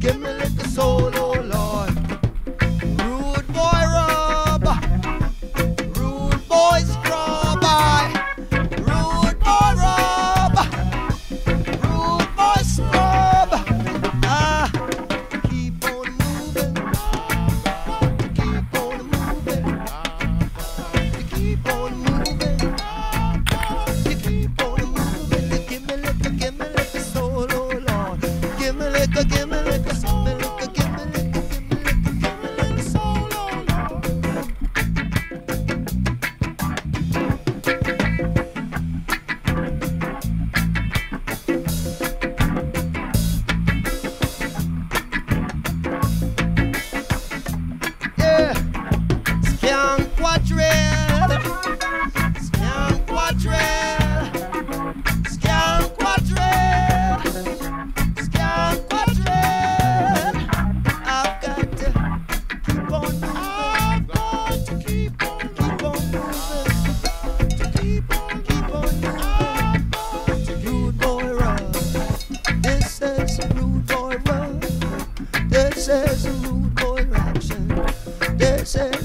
Give me a little soul, oh Lord. Rude boy rub, rude boy scrub, rude boy rub, rude boy scrub. Ah, keep on moving, keep on moving, keep on moving. keep on moving. Give me a little, give me a little soul, oh Lord. Give me a little, give me say